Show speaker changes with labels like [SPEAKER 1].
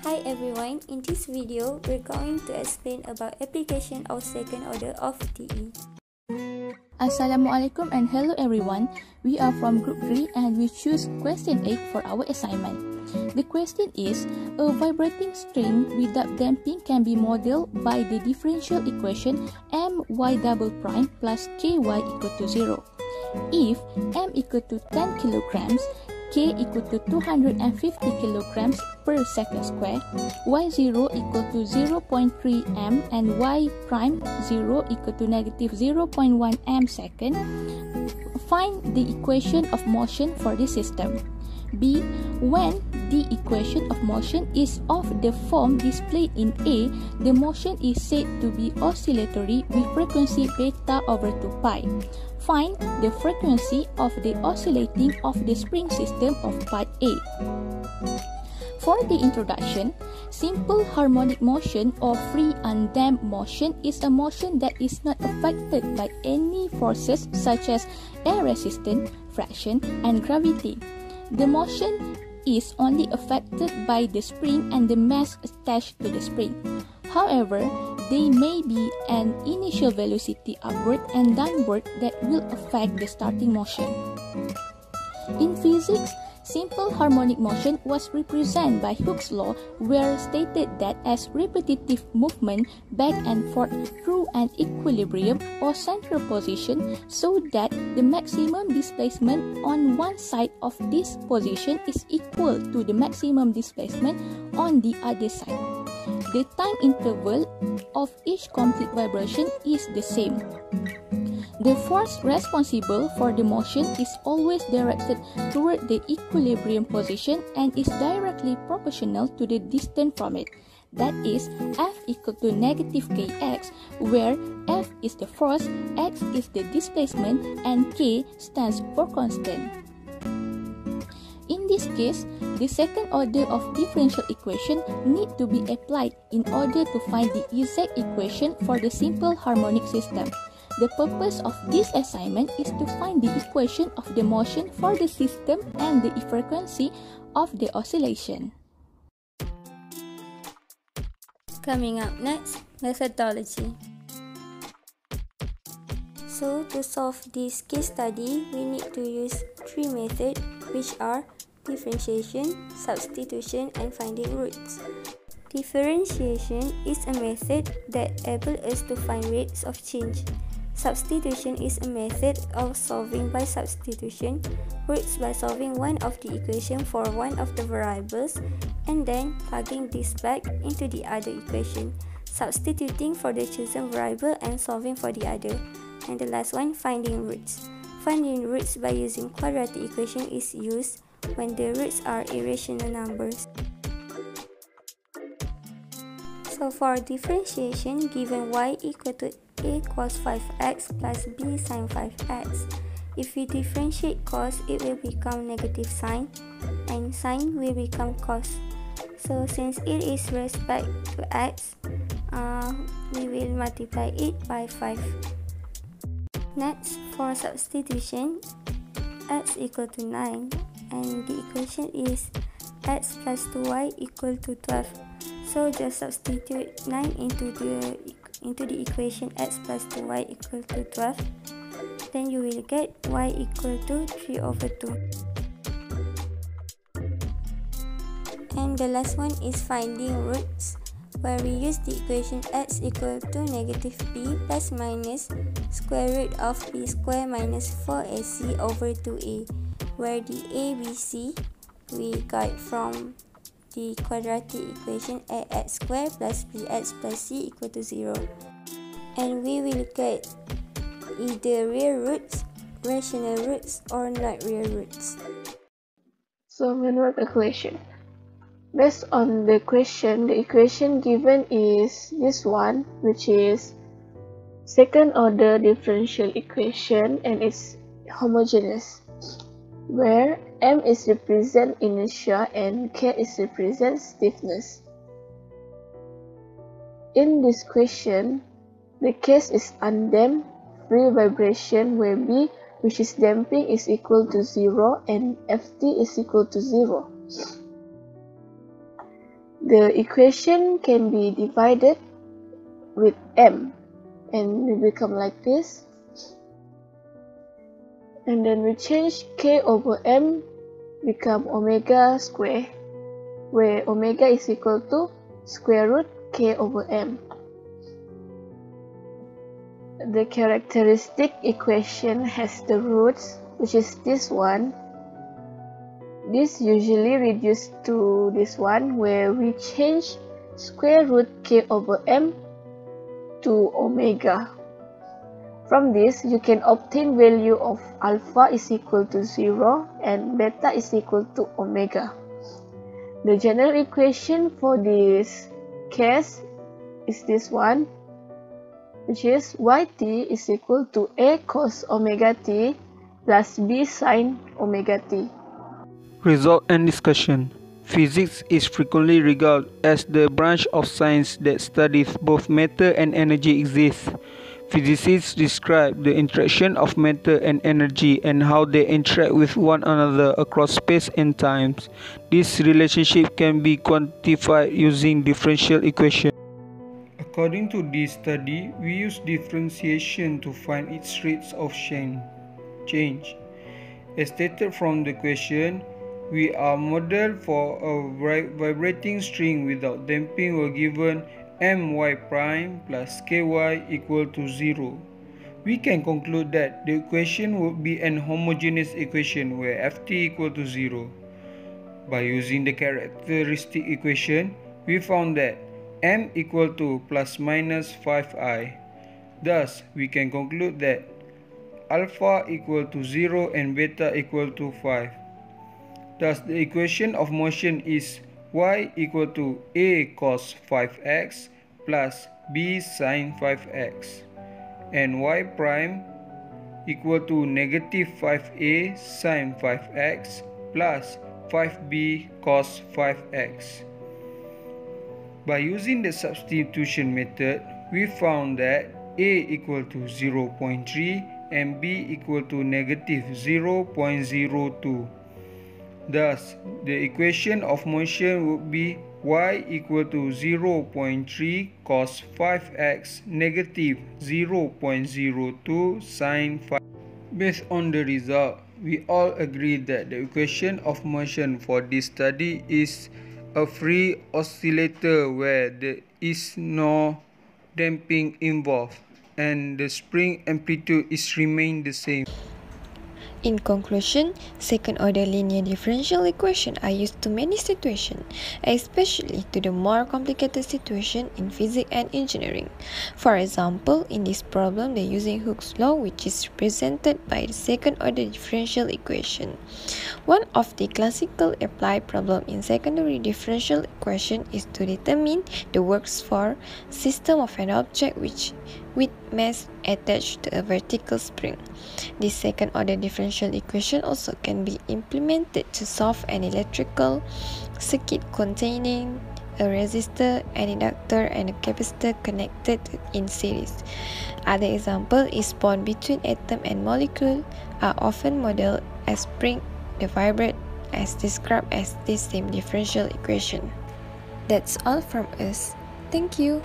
[SPEAKER 1] Hi everyone, in this video, we're going to explain about application of second order of DE.
[SPEAKER 2] Assalamualaikum and hello everyone. We are from group 3 and we choose question 8 for our assignment. The question is, a vibrating string without damping can be modeled by the differential equation my double prime plus ky equal to 0. If m equal to 10 kilograms, k equal to 250 kilograms per second square, y0 equal to 0.3 m and y prime 0 equal to negative 0.1 m second, find the equation of motion for this system. B. When the equation of motion is of the form displayed in A, the motion is said to be oscillatory with frequency beta over 2 pi. Find the frequency of the oscillating of the spring system of part A. For the introduction, simple harmonic motion or free undamped motion is a motion that is not affected by any forces such as air resistance, friction, and gravity. The motion is only affected by the spring and the mass attached to the spring. However, there may be an initial velocity upward and downward that will affect the starting motion. In physics, simple harmonic motion was represented by Hooke's law where stated that as repetitive movement back and forth through an equilibrium or central position so that the maximum displacement on one side of this position is equal to the maximum displacement on the other side. The time interval of each complete vibration is the same. The force responsible for the motion is always directed toward the equilibrium position and is directly proportional to the distance from it. That is F equal to negative kx, where F is the force, x is the displacement, and k stands for constant. In this case, the second order of differential equation need to be applied in order to find the exact equation for the simple harmonic system. The purpose of this assignment is to find the equation of the motion for the system and the frequency of the oscillation.
[SPEAKER 1] Coming up next, methodology. So, to solve this case study, we need to use three methods which are differentiation, substitution, and finding roots. Differentiation is a method that enables us to find rates of change. Substitution is a method of solving by substitution, roots by solving one of the equation for one of the variables and then plugging this back into the other equation, substituting for the chosen variable and solving for the other. And the last one, finding roots. Finding roots by using quadratic equation is used when the roots are irrational numbers. So for differentiation, given y equal to a cos 5x plus b sin 5x. If we differentiate cos, it will become negative sine and sine will become cos. So since it is respect to x, uh, we will multiply it by 5. Next, for substitution, x equal to 9 and the equation is x plus 2y equal to 12. So just substitute 9 into the into the equation x plus 2y equal to 12 then you will get y equal to 3 over 2 and the last one is finding roots where we use the equation x equal to negative b plus minus square root of b square minus 4ac over 2a where the a, b, c we got from the quadratic equation ax squared plus bx plus c equal to 0. And we will get either real roots, rational roots, or not real roots.
[SPEAKER 3] So manual calculation. Based on the question, the equation given is this one, which is second order differential equation and it's homogeneous, where M is represent inertia and K is represent stiffness. In this question, the case is undamped free vibration where B, which is damping, is equal to 0 and Ft is equal to 0. the equation can be divided with m and it become like this and then we change k over m become omega square where omega is equal to square root k over m. The characteristic equation has the roots which is this one this usually reduced to this one where we change square root k over m to omega. From this, you can obtain value of alpha is equal to 0 and beta is equal to omega. The general equation for this case is this one, which is yt is equal to a cos omega t plus b sine omega t.
[SPEAKER 4] Result and discussion. Physics is frequently regarded as the branch of science that studies both matter and energy exist. Physicists describe the interaction of matter and energy and how they interact with one another across space and time. This relationship can be quantified using differential equations. According to this study, we use differentiation to find its rates of change. As stated from the question, we are modeled for a vibrating string without damping were given my prime plus ky equal to 0. We can conclude that the equation would be an homogeneous equation where ft equal to 0. By using the characteristic equation, we found that m equal to plus minus 5i. Thus, we can conclude that alpha equal to 0 and beta equal to 5. Thus, the equation of motion is y equal to a cos 5x plus b sin 5x and y prime equal to negative 5a sin 5x plus 5b cos 5x. By using the substitution method, we found that a equal to 0.3 and b equal to negative 0.02. Thus, the equation of motion would be y equal to 0.3 cos 5x negative 0.02 sin 5. Based on the result, we all agree that the equation of motion for this study is a free oscillator where there is no damping involved and the spring amplitude is remain the same.
[SPEAKER 5] In conclusion, second-order linear differential equations are used to many situations, especially to the more complicated situation in physics and engineering. For example, in this problem, they're using Hooke's law, which is represented by the second-order differential equation. One of the classical applied problem in secondary differential equation is to determine the works for system of an object which with mass attached to a vertical spring. This second order differential equation also can be implemented to solve an electrical circuit containing a resistor, an inductor, and a capacitor connected in series. Other example is bond between atom and molecule are often modeled as spring the vibrate as described as this same differential equation. That's all from us. Thank you.